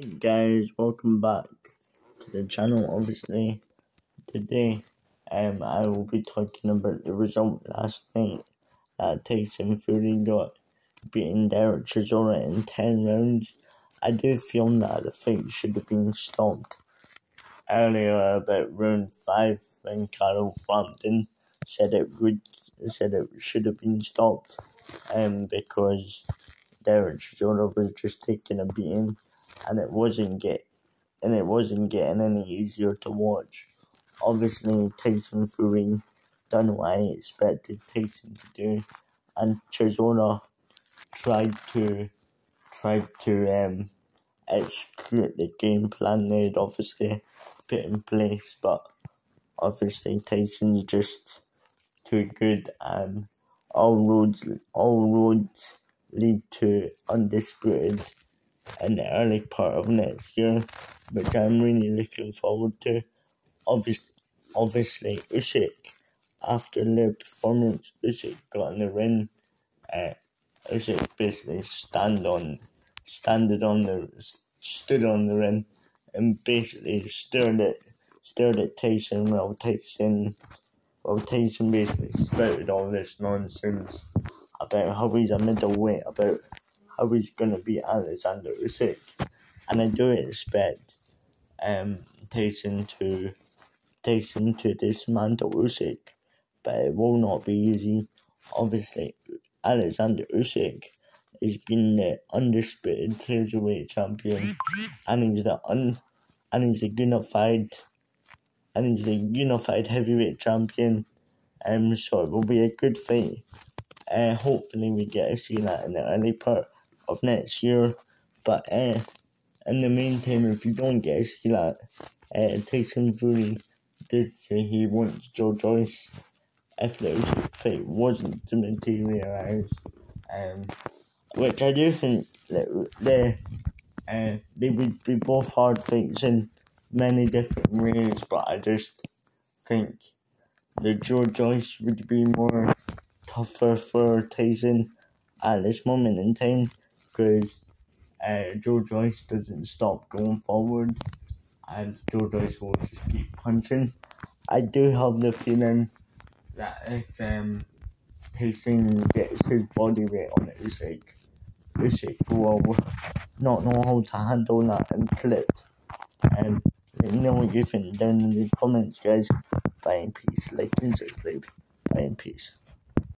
Hey guys, welcome back to the channel. Obviously, today um I will be talking about the result last night that Tyson Fury got beating Derek Chisora in ten rounds. I do feel that the fight should have been stopped earlier about round five when Carl Frampton said it would said it should have been stopped um because Derek Chisora was just taking a beating and it wasn't get and it wasn't getting any easier to watch. Obviously, Tyson Fury done what I expected Tyson to do, and Chisora tried to tried to um, execute the game plan they'd obviously put in place, but obviously Tyson's just too good, and all roads all roads lead to undisputed in the early part of next year, which I'm really looking forward to. Obviously, obviously Usyk, after their performance, Usyk got in the ring. Uh, Usyk basically stand on, standed on the, stood on the ring, and basically stared at, stared at Tyson while Tyson, while Tyson basically spouted all this nonsense about how he's a middleweight, about how was to be Alexander Usyk. And I do expect um, Tyson to Tyson to dismantle Usyk, but it will not be easy. Obviously, Alexander Usyk has been the undisputed cruiserweight champion, and he's the un and he's a unified and he's a unified heavyweight champion. Um, so it will be a good fight. Uh, hopefully we get to see that in the early part of next year. But uh, in the meantime, if you don't get to see that, uh, Tyson Fury did say he wants Joe Joyce if the fight wasn't to materialise. Um, which I do think that they, uh, they would be both hard fights in many different ways, but I just think that Joe Joyce would be more tougher for Tyson at this moment in time because uh, Joe Joyce doesn't stop going forward and Joe Joyce will just keep punching. I do have the feeling that if um, Tyson gets his body weight on it, Usyk, Usyk will not know how to handle that and kill it. Um, let me know what you think down in the comments, guys. Bye in peace. Like and subscribe. Bye in peace.